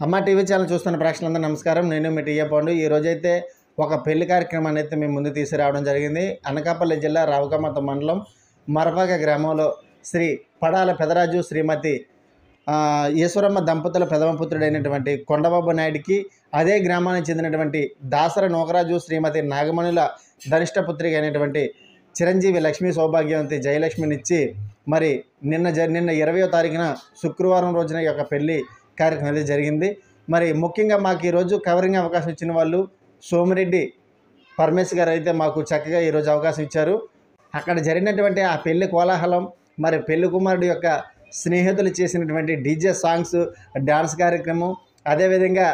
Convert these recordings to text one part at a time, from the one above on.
అమ్మ TV channel చూస్తున్న ప్రేక్షకులందరూ నమస్కారం. నేను మీ టీఏ పాండు. ఈ రోజైతే ఒక పెళ్ళి కార్యక్రమాన్ని అయితే మేము ముందు తీసుకురావడం జరిగింది. అనకాపల్లి జిల్లా రావుకమ్మత మండలం మరపాక గ్రామంలో శ్రీ పడాల పెదరాజు శ్రీమతి ఈశ్వరమ్మ దంపతుల ప్రథమ పుత్రుడైనటువంటి కొండబాబు నాయుడికి అదే గ్రామానికి చెందినటువంటి దాసర నోకరాజు శ్రీమతి నాగమణుల ధనిష్ట పుత్రిక అయినటువంటి చిరంజీవి లక్ష్మీ సౌభాగ్యవంతి జయలక్ష్మినిచ్చి మరి నిన్న జ నిన్న ఇరవయో తారీఖున శుక్రవారం రోజున యొక్క పెళ్ళి కార్యక్రమం అయితే జరిగింది. మరి ముఖ్యంగా మాకు ఈరోజు కవరింగ్ అవకాశం ఇచ్చిన వాళ్ళు సోమిరెడ్డి పరమేశ్ గారు అయితే మాకు చక్కగా ఈరోజు అవకాశం ఇచ్చారు. అక్కడ జరిగినటువంటి ఆ పెళ్ళి కోలాహలం మరి పెళ్ళి కుమారుడు యొక్క స్నేహితులు చేసినటువంటి డీజే సాంగ్స్ డ్యాన్స్ కార్యక్రమం అదేవిధంగా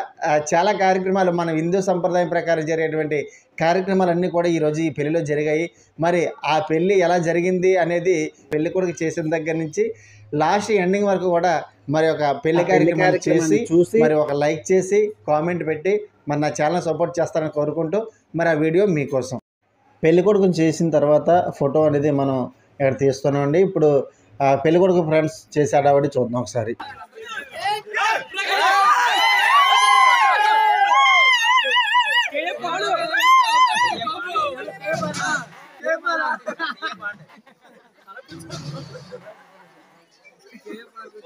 చాలా కార్యక్రమాలు మన హిందూ సంప్రదాయం ప్రకారం జరిగేటువంటి కార్యక్రమాలన్నీ కూడా ఈరోజు ఈ పెళ్ళిలో జరిగాయి. మరి ఆ పెళ్ళి ఎలా జరిగింది అనేది పెళ్ళి కొడుకు చేసిన దగ్గర నుంచి లాస్ట్ ఎండింగ్ వరకు కూడా మరి ఒక పెళ్ళి కార్యక్రమం చేసి చూసి మరి ఒక లైక్ చేసి కామెంట్ పెట్టి మరి నా ఛానల్ సపోర్ట్ చేస్తారని కోరుకుంటూ మరి ఆ వీడియో మీకోసం పెళ్ళి కొడుకుని చేసిన తర్వాత ఫోటో అనేది మనం ఇక్కడ తీస్తున్నామండి ఇప్పుడు పెళ్ళి కొడుకు ఫ్రెండ్స్ చేశాడా వాడి చూద్దాం ఒకసారి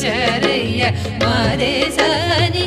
चरय मारे सारी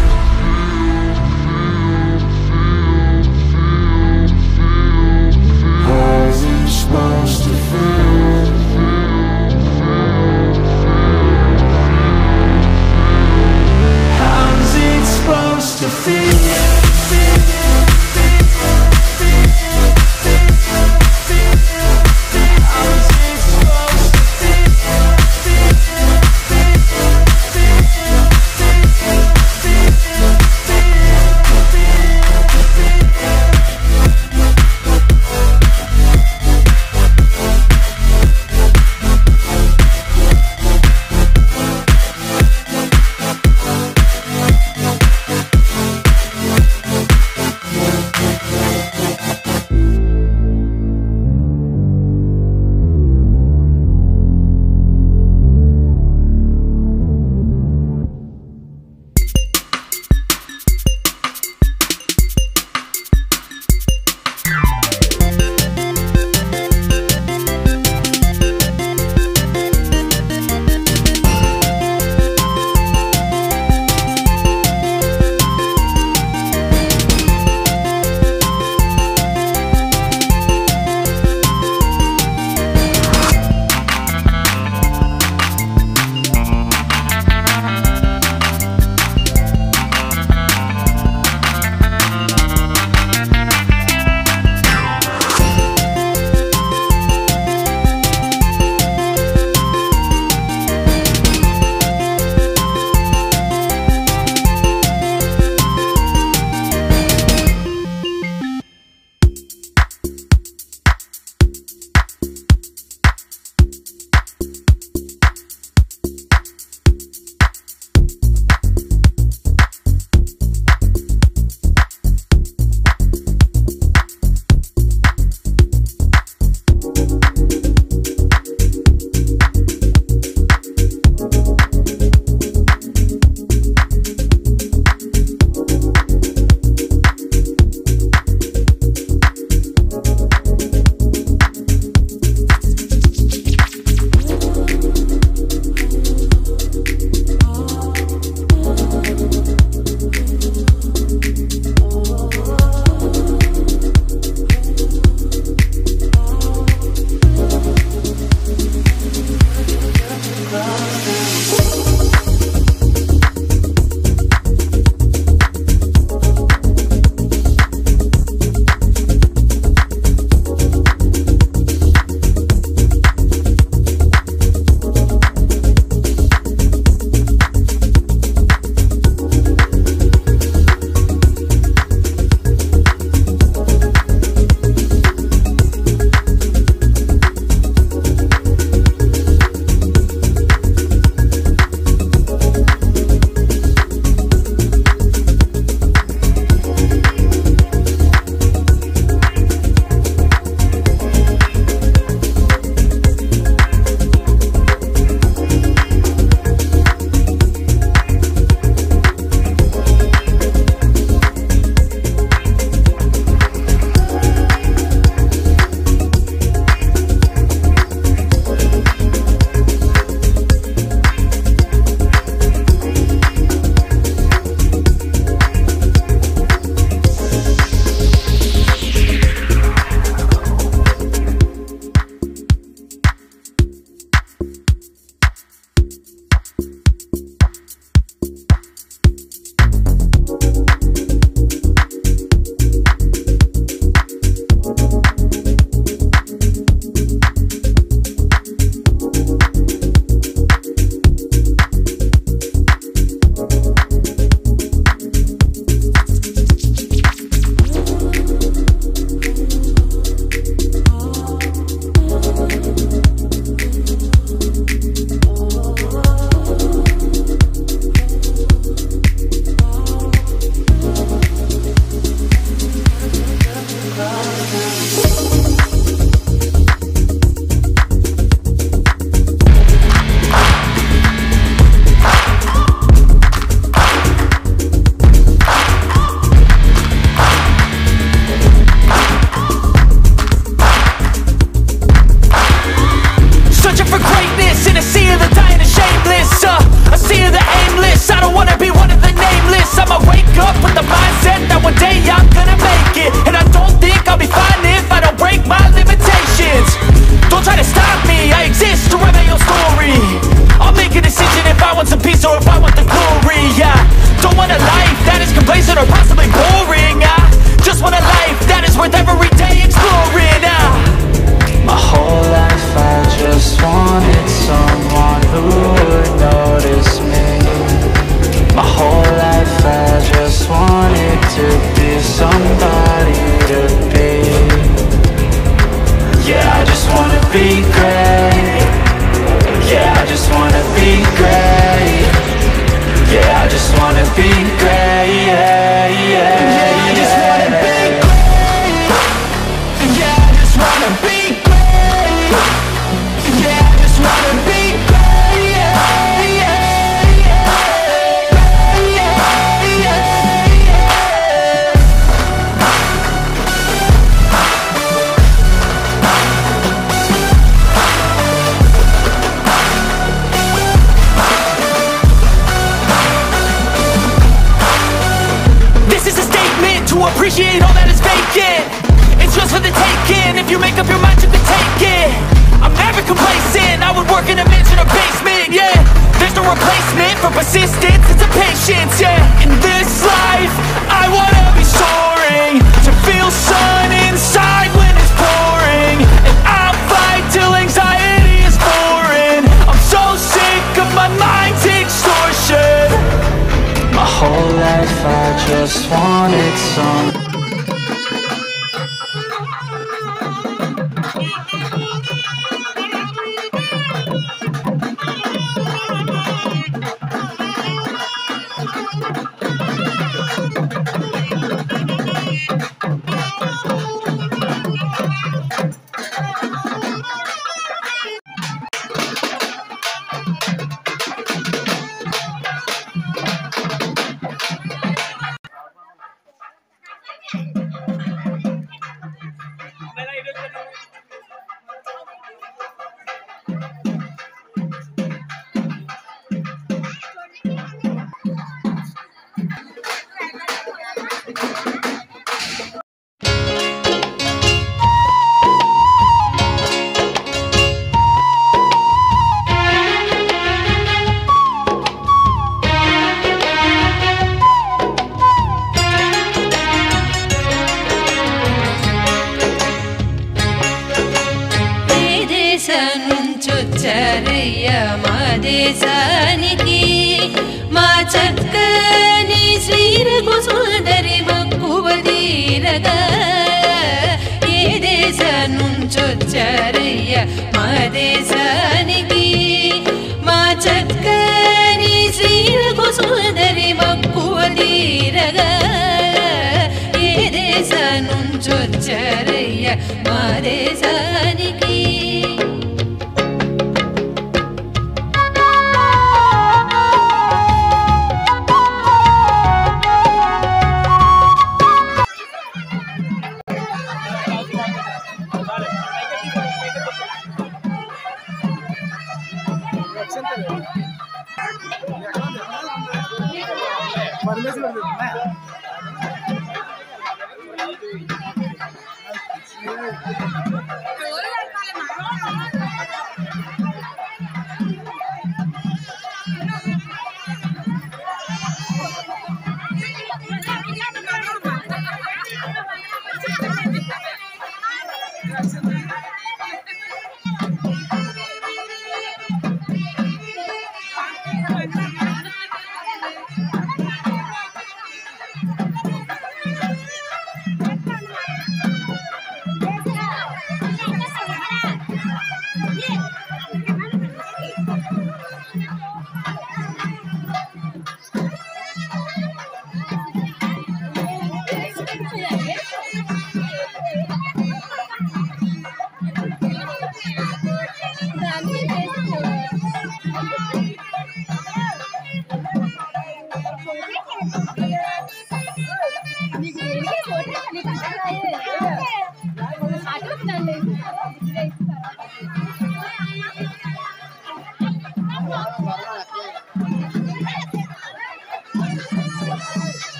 मारे सनि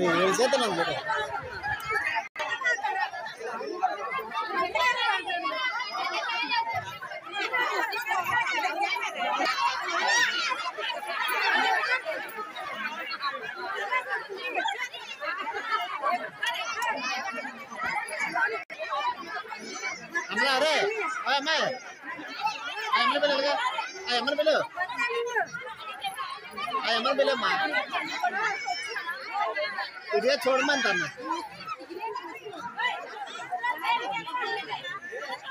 తొందర ఏడు చేతను అనుకుంటా అమ్మలా అరే ఆ అమ్మాయి ఆ అమ్మని పిల్లలుగా ఆ అమ్మని పిల్లు ఆ అమ్మని పిల్లమ్మా ఇదే చూడమని తను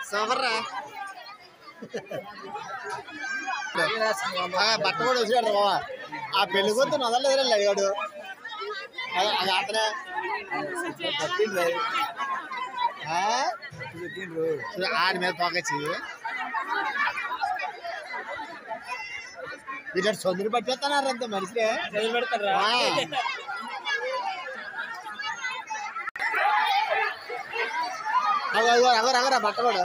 సవర్రా ఆ, బట్ట కూడా వచ్చాడు బాబా ఆ పెళ్లి కూతురు వదలలేదురా అడిగాడు అది అది అతనే ఆ? చూడు, ఆడి మీద పోకచ్చి వీళ్ళు సొందరు పట్టేస్తున్నారు అంతే మనిషినే పెడతారా ఆ. అగో అగో అగో అగరా బట్ట కూడా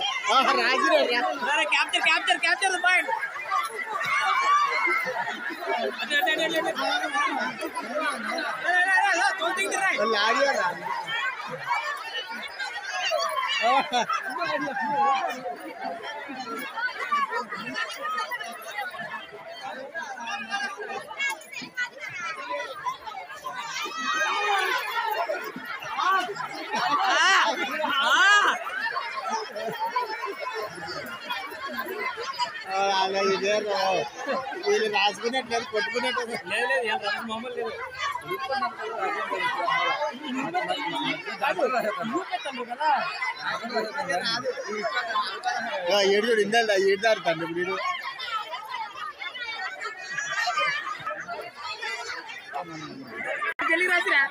రాజురే రా. క్యాప్చర్ క్యాప్చర్ క్యాప్చర్ పాయింట్ వాళ్ళు ఆడియారా అలా ఇదే వీళ్ళు రాసుకునేట్లేదు కొట్టుకునేట్లేదు ఏడు చూడు ఇందా ఏడు దాడుతాను ఇప్పుడు जल्दी बस रहा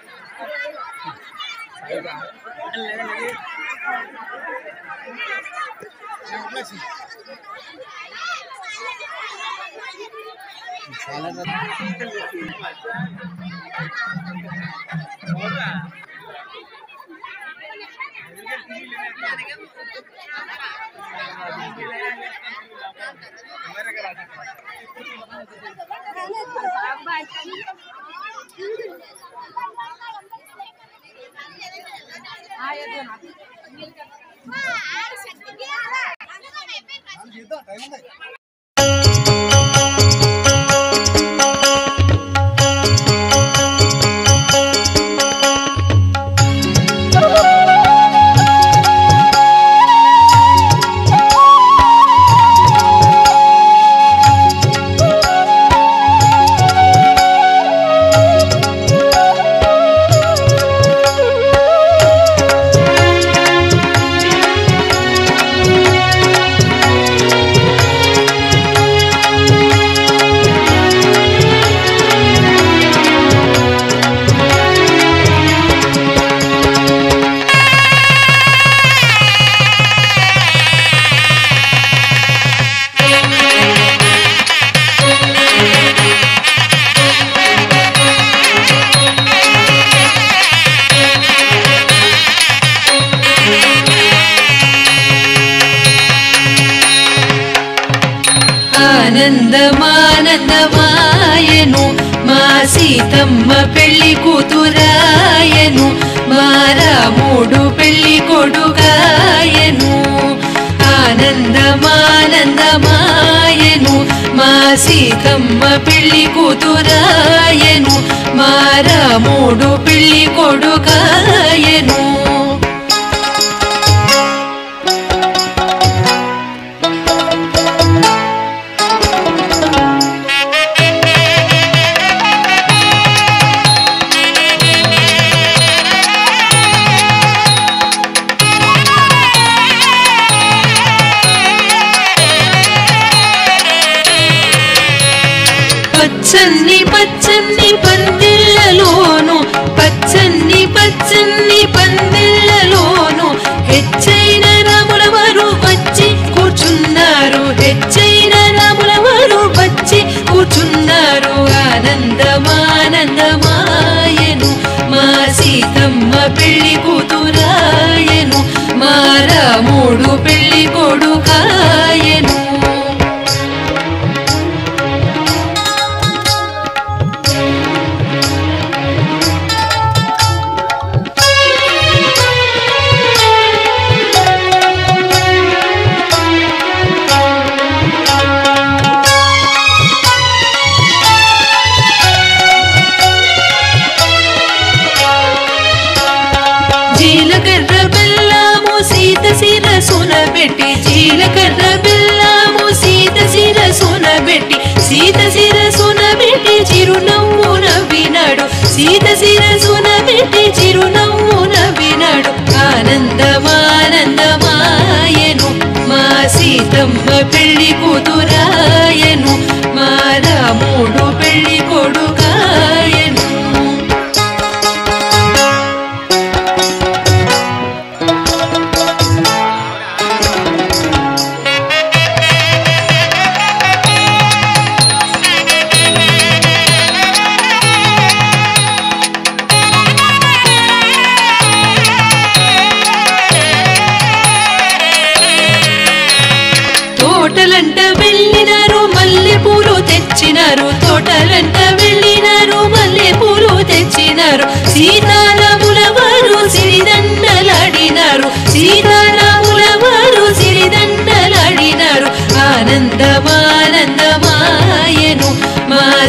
Bye. 啊，要不拿？哇，哎，But. పెళ్ళి కూతురాయను మారా మూడు పెళ్ళి కొడు వినడు సీత శిరసున పెట్టి చిరునవ్వున వినడు ఆనందమానందమాయను మా సీతమ్మ పెళ్ళి కూతురాయను.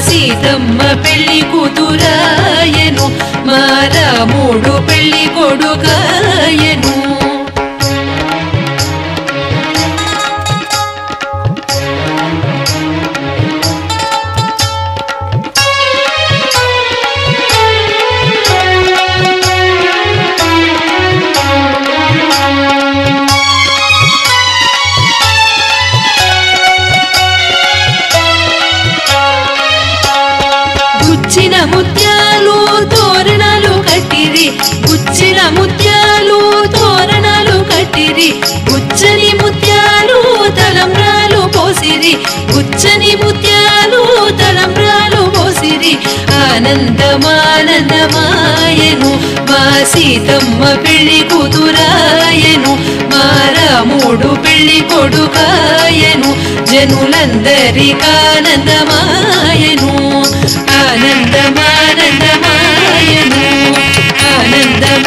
సీతమ్మ పెళ్ళి కూతురాయను మా రాముడు పెళ్ళి కొడుకా ఆనందమానందమాయను మా సీతమ్మ పెళ్ళి కూతురాయను మా రాముడు పెళ్ళి కొడుకాయను జనులందరి ఆనందమాయను ఆనందమానందమాయను ఆనందమానందమాయను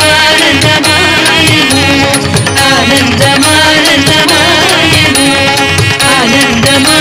ఆనందమానందమాయను ఆనందమానందమాయను.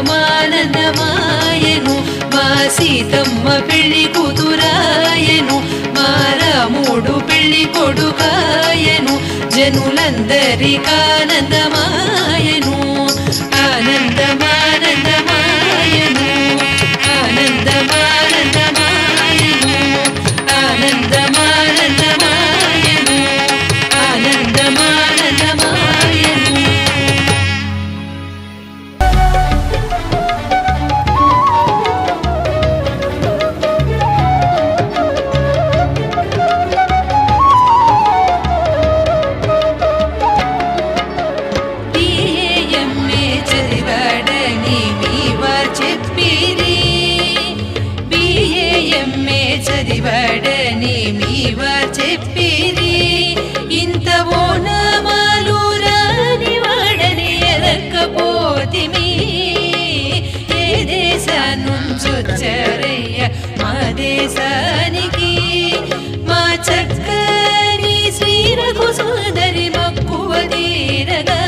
పరమానందమాయను మా సీతమ్మ పెళ్ళి కూతురాయను మా రాముడు పెళ్ళి కొడుకాయను జనులందరి జనులందరికానందమాయను ఆనందమానందమాయను ఆనందమా చరయ్య మా దేశానికి మా చక్కని శ్రీరఘు సోదరి మక్కువ తీరగా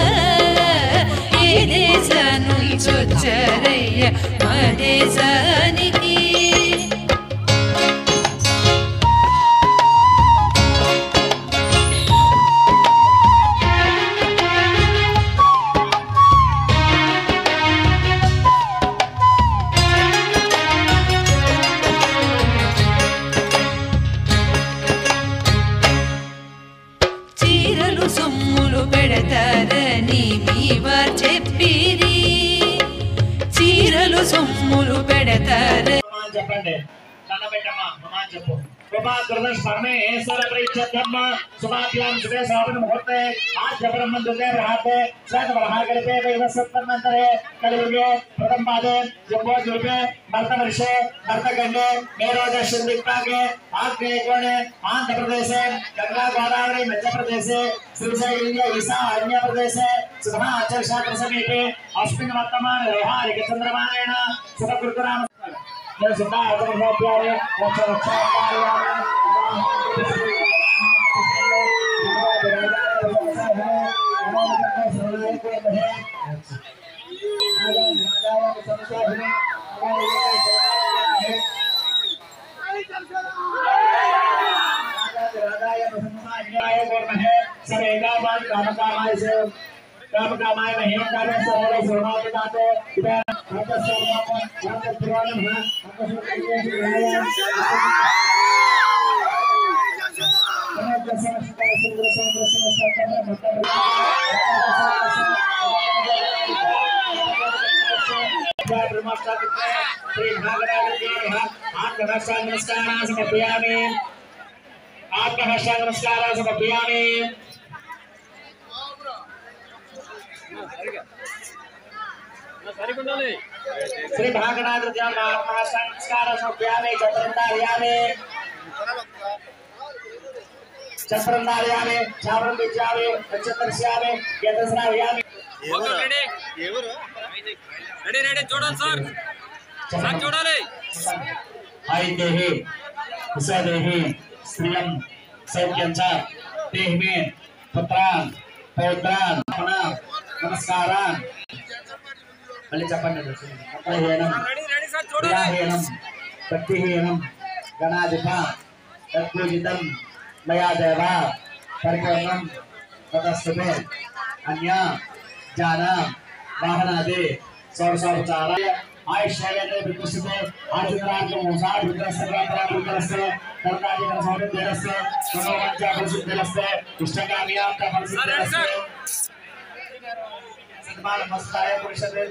ఏ దేశ నుంచి చరయ్య మా దేశానికి सावन मुहूर्त है। आज जब ब्रह्म दुर्गे है, सत बढ़ा करते हैं वैवसत्तर मंत्र है। कल कलयुगे प्रथम पादे जो जम्बो दुर्गे भरत वर्षे भरत गंगे मेरोज के एक बने आंध्र प्रदेश है, गंगा, गोदावरी, मध्य प्रदेश श्रीशैलिंग ईसा अन्य प्रदेश सुधा आचार्य शास्त्र समीपे अस्मिन् वर्तमान वैहारिक चंद्रमानेन सुभकृतराम सुधा आचार्य मोक्षारे मोक्ष रक्षा कार्याणि समेकामाय कामकामाय से कामकामाय महिमा कार्य सर्वलो सर्वा के दाते भक्त सर्वा भक्त पुराणम है भक्त सर्वा के दाते श्रद्धा ब्रह्मसत श्री नागराज देव आत्मभाषा नमस्कार समर्पयामि आत्मभाषा नमस्कार समर्पयामि श्री भागनाथ देव आत्मभाषा नमस्कार समर्पयामि चतुर्दार्यामि चतुर्दार्यामि छावरं विद्यामि नक्षत्रस्यामि ఓకే రెడీ రెడీ రెడీ చూడాలి సార్ సార్ చూడాలి ఐదేహి ఉషాదేహి స్త్రీయం సౌఖ్యం చ దేహిమే పుత్రాన్ పౌత్రాన్ మన నమస్కారాన్ మళ్ళీ చెప్పండి మతహీనం విరాహీనం భక్తిహీనం గణాధిప తత్పూజితం మయా దేవ పరికరణం తదస్తుమే అన్యా जाना वाहन आदि सौ सौ चार। आय शैले ने विकसित है आज रात को मोसाद विकास करा करा विकास है करना जी का सामने देश है सुनो बच्चा प्रसिद्ध देश है उस का नियम का प्रसिद्ध देश है सिंबाल मस्ताया पुरुष देव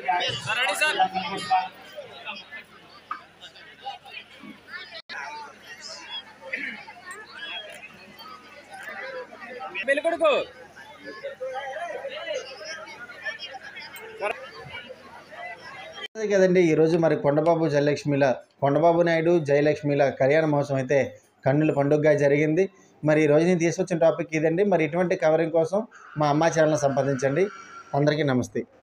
बिल्कुल को। కదండి ఈరోజు మరి కొండబాబు జయలక్ష్మిల కొండబాబు నాయుడు జయలక్ష్మిల కళ్యాణ మహోత్సవం అయితే కన్నుల పండుగగా జరిగింది. మరి ఈరోజు నేను తీసుకొచ్చిన టాపిక్ ఇదండి. మరి ఇటువంటి కవరింగ్ కోసం మా అమ్మా ఛానల్ సంపాదించండి అందరికీ నమస్తే.